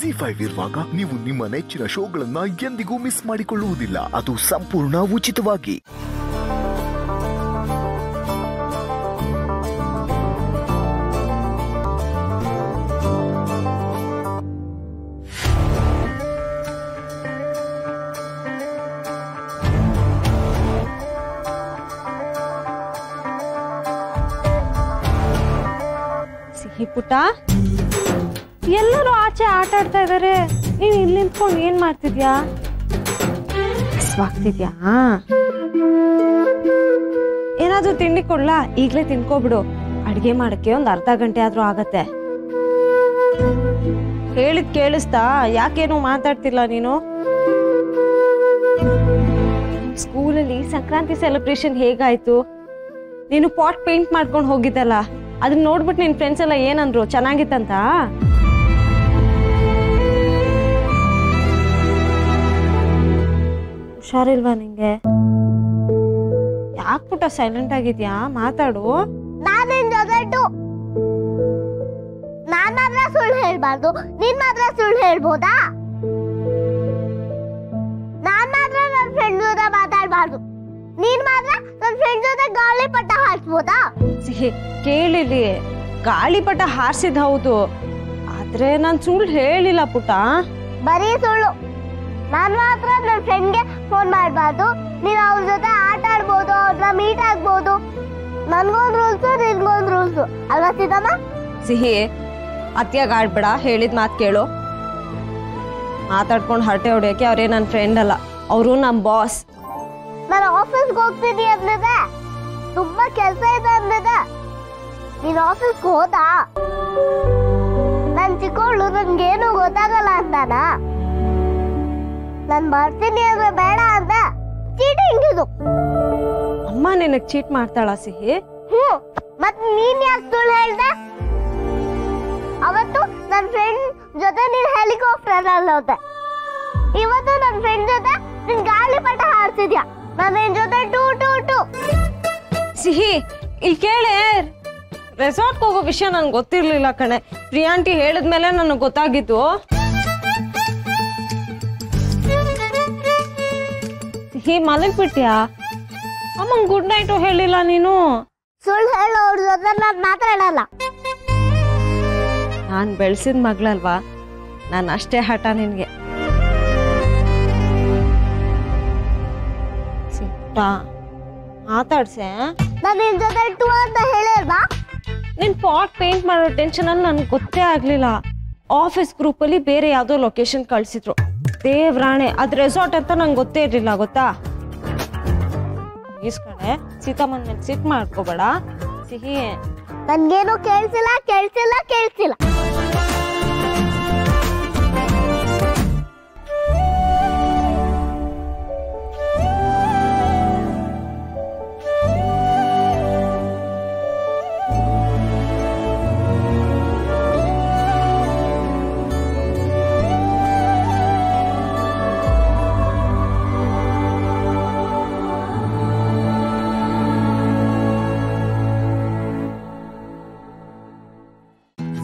G five ಇರುವಾಗ ನೀವು ನಿಮ್ಮ ನೆಚ್ಚಿನ ಶೋಗಳನ್ನ ಎಂದಿಗೂ ಮಿಸ್ ಮಾಡಿಕೊಳ್ಳುವುದಿಲ್ಲ. ಅದು ಸಂಪೂರ್ಣ ಉಚಿತವಾಗಿ. ಸಿಹಿ ಪುಟ್ಟ ಎಲ್ಲರೂ ಆಚೆ ಆಟ ಆಡ್ತಾ ಇದಾರೆ. ನೀನ್ ಇಲ್ಲಿ ನಿಂತ್ಕೊಂಡು ಏನ್ ಮಾಡ್ತಿದ್ಯಾ? ಸ್ವಾಗ್ತಿದ್ಯಾ ಏನಾದ್ರೂ ತಿಂಡಿ ಕೊಡ್ಲಾ? ಈಗ್ಲೇ ತಿನ್ಕೋಬಿಡು. ಅಡ್ಗೆ ಮಾಡಕ್ಕೆ ಒಂದ್ ಅರ್ಧ ಗಂಟೆ ಆದ್ರೂ ಆಗತ್ತೆ. ಹೇಳಿದ್ ಕೇಳಿಸ್ತಾ? ಯಾಕೇನು ಮಾತಾಡ್ತಿಲ್ಲ ನೀನು? ಸ್ಕೂಲಲ್ಲಿ ಸಂಕ್ರಾಂತಿ ಸೆಲೆಬ್ರೇಷನ್ ಹೇಗಾಯ್ತು? ನೀನು ಪಾಟ್ ಪೇಂಟ್ ಮಾಡ್ಕೊಂಡು ಹೋಗಿದ್ದಲ್ಲ. ಅದನ್ನ ನೋಡ್ಬಿಟ್ಟು ನಿನ್ ಫ್ರೆಂಡ್ಸ್ ಎಲ್ಲ ಏನಂದ್ರು? ಚೆನ್ನಾಗಿತ್ತಂತ? ಹುಷಾರಿಲ್ವಾ ನಿಂಗೆ? ಯಾಕೆ ಪುಟ್ಟ ಸೈಲೆಂಟ್ ಆಗಿದ್ಯಾ? ಮಾತಾಡು. ನಾನಿನ್ ಜೊತೆಟ್ಟು ನಾನ್ ಮಾತ್ರ ಸುಳ್ಳು ಹೇಳ್ಬಾರ್ದು. ನೀನ್ ಮಾತ್ರ ಸುಳ್ಳು ಹೇಳ್ಬೋದಾ? ನಾನ್ ಮಾತ್ರ ನನ್ ಫ್ರೆಂಡ್ ಜೊತೆ ಮಾತಾಡ್ಬಾರ್ದು. ನೀನ್ ಮಾತ್ರ ನನ್ ಫ್ರೆಂಡ್ ಜೊತೆ ಗಾಳಿಪಟ ಹಾರಿಸ್ಬೋದಾ ಕೇಳಿಲಿ ಗಾಳಿಪಟ ಹಾರಿಸಿದ್ ಹೌದು. ಆದ್ರೆ ನಾನ್ ಸುಳ್ಳು ಹೇಳಿಲ್ಲ ಪುಟ ಬರೀ ಸುಳ್ಳು. ನಾನ್ ಮಾತ್ರ ನನ್ನ ಫ್ರೆಂಡ್ಗೆ ಫೋನ್ ಮಾಡಬಾರ್ದು. ನೀನು ಅವ್ರ ಜೊತೆ ಆಟ ಆಡ್ಬೋದು ಅವ್ರನ್ನ ಮೀಟ್ ಆಗ್ಬೋದು. ನನ್ಗೊಂದ್ ರೂಲ್ಸು ನಿನ್ಗೊಂದ್ ರೂಲ್ಸು ಅಲ್ವಾ ಸೀತಮ್ಮ? ಸಿಹಿ ಅತ್ಯಾಗ ಆಡ್ಬೇಡ. ಹೇಳಿದ ಮಾತು ಕೇಳು. ಮಾತಾಡ್ಕೊಂಡು ಹರಟೆ ಹೊಡಿಯೋಕೆ ಅವರೇ ನನ್ನ ಫ್ರೆಂಡ್ ಅಲ್ಲ. ಅವರು ನಮ್ಮ ಬಾಸ್ ನಾನು ಆಫೀಸ್ಗೆ ಹೋಗ್ತೀನಿ ಅಂದಿದೆ ತುಂಬಾ ಕೆಲಸ ಇದೆ ಅಂದಿದೆ ನೀನು ಆಫೀಸ್ಗೆ ಹೋದ? ನನ್ ಚಿಕ್ಕವಳು ನನ್ಗೇನು ಗೊತ್ತಾಗಲ್ಲ ಅಂದಾನ? ನಾನ್ ಬರ್ತೀನಿ ಅಂದ್ರೆ ಬೇಡ ಅಂತ ಚೀಟ್ ಹಿಂಗಿದು ಅಮ್ಮ ನಿನಗ್ ಚೀಟ್ ಮಾಡ್ತಾಳ ಸಿಹಿ? ಹ್ಮ್ ಮತ್ ನೀನ್ ಯಾಕೆ ಸುಳ್ಳು ಹೇಳ್ದೆ? ಅವತ್ತು ನನ್ ಫ್ರೆಂಡ್ ಜೊತೆ ನೀನ್ ಹೆಲಿಕಾಪ್ಟರ್ ಅಲ್ಲಿ ಹೋದೆ. ಇವತ್ತು ನನ್ ಫ್ರೆಂಡ್ ಜೊತೆ ನಿನ್ ಗಾಳಿ ಪಟ ಹಾಡ್ತಿದ್ಯಾ? ನಾನು ನಿನ್ ಜೊತೆ ಟೂ ಟೂ ಟೂ. ಸಿಹಿ ಇಲ್ಲಿ ಕೇಳಿ. ರೆಸಾರ್ಟ್ ಹೋಗೋ ವಿಷಯ ನನ್ಗೆ ಗೊತ್ತಿರ್ಲಿಲ್ಲ ಕಣೆ. ಪ್ರಿಯಾಂಟಿ ಹೇಳಿದ್ಮೇಲೆ ನನಗೆ ಗೊತ್ತಾಗಿತ್ತು ಸಿಹಿ ಮಲಗ್ಬಿಟ್ಯಾ ಅಮ್ಮಂಗ್ ಗುಡ್ ನೈಟು ಹೇಳಿಲ್ಲ ನೀನು. ಸುಳ್ಳು ಹೇಳೋ ಅವ್ರ ಜೊತೆ ನಾನು ಮಾತಾಡಲ್ಲ. ನಾನ್ ಬೆಳೆಸಿದ ಮಗಳಲ್ವಾ? ನಾನು ಅಷ್ಟೇ ಹಠ ನಿನ್ಗೆ. ಸಿಟ್ಟ ಮಾತಾಡ್ಸೆ ನಾನು ನಿನ್ ಜೊತೆ ಟೂ ಅಂತ ಹೇಳಿಲ್ವಾ? ನಿನ್ ಪಾಟ್ ಪೇಂಟ್ ಮಾಡೋ ಟೆನ್ಷನ್ ಅಲ್ಲಿ ನನ್ಗೆ ಗೊತ್ತೇ ಆಗ್ಲಿಲ್ಲ. ಆಫೀಸ್ ಗ್ರೂಪ್ ಅಲ್ಲಿ ಬೇರೆ ಯಾವ್ದೋ ಲೊಕೇಶನ್ ಕಳ್ಸಿದ್ರು. ದೇವ್ರಾಣೆ ಅದ್ ರೆಸಾರ್ಟ್ ಅಂತ ನಂಗೆ ಗೊತ್ತೇ ಇರ್ಲಿಲ್ಲ, ಗೊತ್ತಾ? ಪ್ಲೀಸ್ ಸೀತಮ್ಮನ ಮೇಲೆ ಮಾಡ್ಕೋಬೇಡ. ಸಿಹಿ ನನ್ಗೇನು ಕೇಳ್ಸಿಲ್ಲ, ಕೇಳಿಸಿಲ್ಲ ಕೇಳಿಸಿಲ್ಲ.